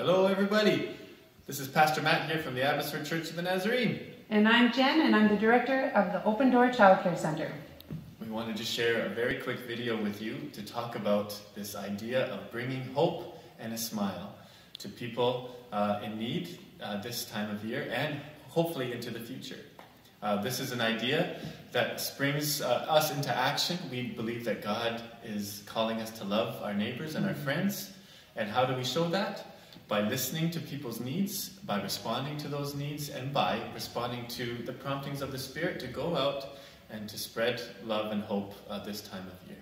Hello, everybody. This is Pastor Matt here from the Abbotsford Church of the Nazarene. And I'm Jen, and I'm the director of the Open Door Child Care Center. We wanted to share a very quick video with you to talk about this idea of bringing hope and a smile to people uh, in need uh, this time of year and hopefully into the future. Uh, this is an idea that springs uh, us into action. We believe that God is calling us to love our neighbors and our friends. And how do we show that? By listening to people's needs, by responding to those needs, and by responding to the promptings of the Spirit to go out and to spread love and hope uh, this time of year.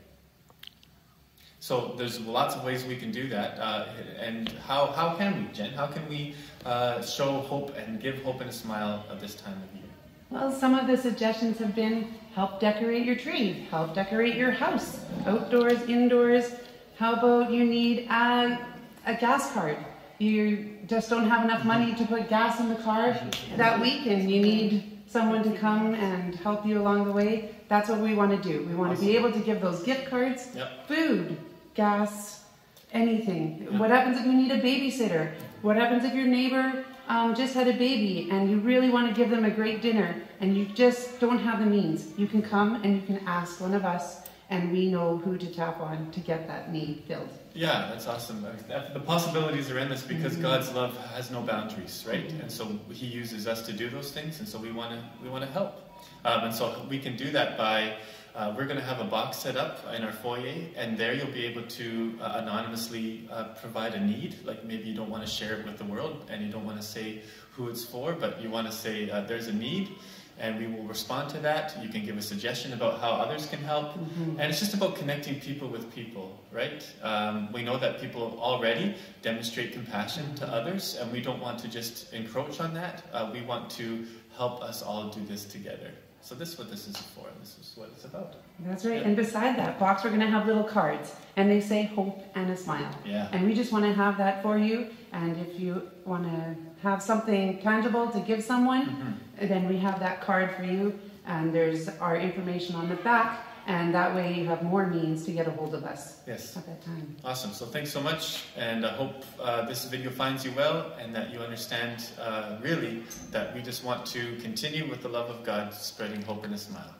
So there's lots of ways we can do that. Uh, and how, how can we, Jen? How can we uh, show hope and give hope and a smile at this time of year? Well, some of the suggestions have been help decorate your tree, help decorate your house, outdoors, indoors. How about you need a, a gas card? You just don't have enough money to put gas in the car that week and you need someone to come and help you along the way, that's what we want to do. We want awesome. to be able to give those gift cards, yep. food, gas, anything. Yep. What happens if you need a babysitter? What happens if your neighbor um, just had a baby and you really want to give them a great dinner and you just don't have the means? You can come and you can ask one of us and we know who to tap on to get that need filled. Yeah, that's awesome. The possibilities are endless because mm-hmm. God's love has no boundaries, right? Mm-hmm. And so He uses us to do those things, and so we want to we want to help. Um, and so we can do that by uh, we're going to have a box set up in our foyer, and there you'll be able to uh, anonymously uh, provide a need. Like maybe you don't want to share it with the world, and you don't want to say who it's for, but you want to say uh, there's a need and we will respond to that. You can give a suggestion about how others can help. Mm-hmm. And it's just about connecting people with people, right? Um, we know that people already demonstrate compassion to others, and we don't want to just encroach on that. Uh, we want to help us all do this together. So this is what this is for. This is what it's about. That's right. Yeah. And beside that box, we're going to have little cards, and they say hope and a smile. Yeah. And we just want to have that for you. And if you want to have something tangible to give someone, mm-hmm. then we have that card for you. And there's our information on the back and that way you have more means to get a hold of us yes. at that time. Awesome. So thanks so much, and I hope uh, this video finds you well, and that you understand uh, really that we just want to continue with the love of God, spreading hope and a smile.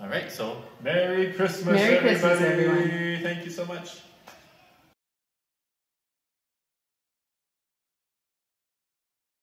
All right. So Merry Christmas, Merry everybody! Christmas, everyone. Thank you so much.